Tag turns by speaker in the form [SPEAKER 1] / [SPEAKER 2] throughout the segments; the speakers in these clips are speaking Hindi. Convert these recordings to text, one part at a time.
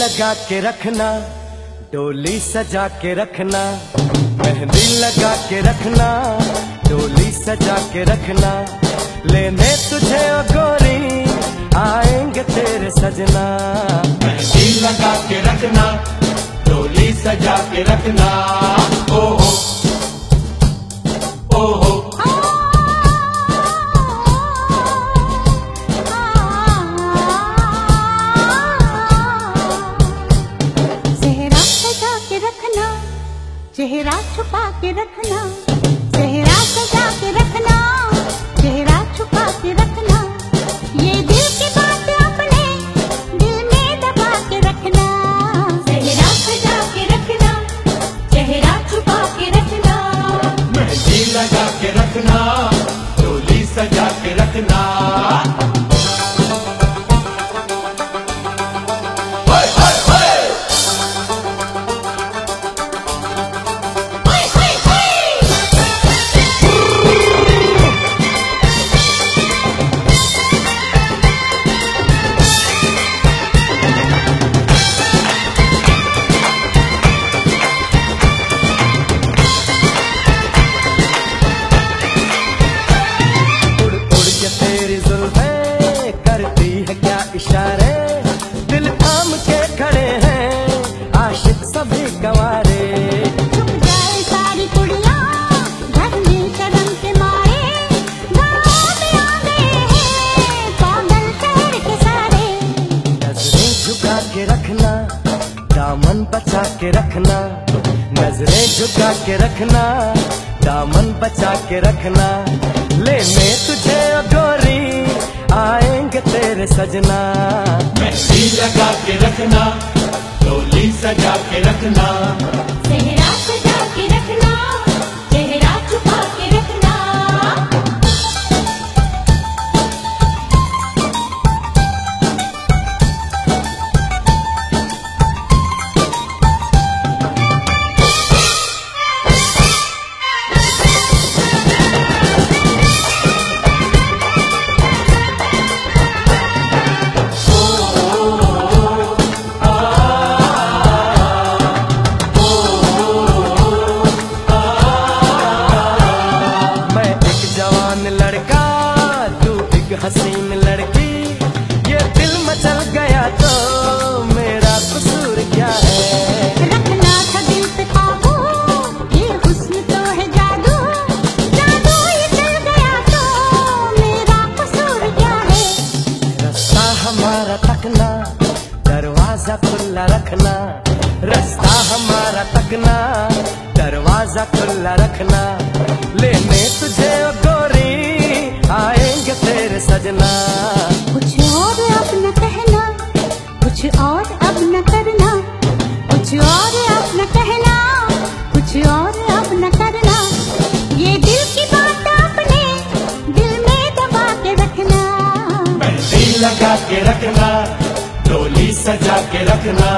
[SPEAKER 1] लगा के रखना डोली सजा के रखना मेहंदी लगा के रखना डोली सजा के रखना लेने तुझे गोरी आएँगे तेरे सजना।
[SPEAKER 2] मेहंदी लगा के रखना सजा के रखना। ओ ओ। हो
[SPEAKER 3] चेहरा के रखना चेहरा छुपा के रखना।
[SPEAKER 1] गवारे
[SPEAKER 3] छुप जाए सारी कुड़ियाँ घर में शर्म के मारे। गाँव में आ गए हैं पागल शहर के सारे।
[SPEAKER 1] नज़रें झुका के रखना दामन बचा के रखना। नज़रें झुका के रखना दामन बचा के रखना। लेने तुझे गोरी आएँगे तेरे सजना।
[SPEAKER 2] मेहंदी लगा के रखना सजा के रखना।
[SPEAKER 1] हमारा तकना दरवाज़ा खुला रखना लेने तुझे गोरी आएँगे तेरे सजना।
[SPEAKER 3] कुछ और अब न कहना कुछ और अब न करना कुछ और अब न कहना कुछ और अब न करना। ये दिल की बात अपने दिल में दबा के रखना।
[SPEAKER 2] मेहंदी लगा के रखना डोली सजा के रखना।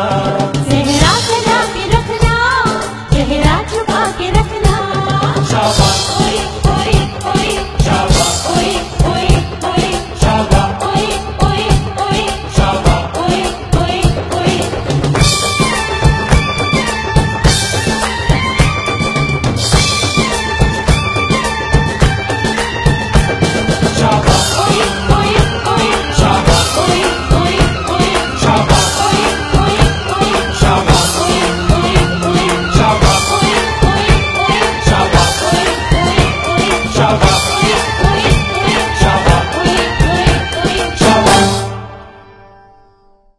[SPEAKER 2] Shabbat.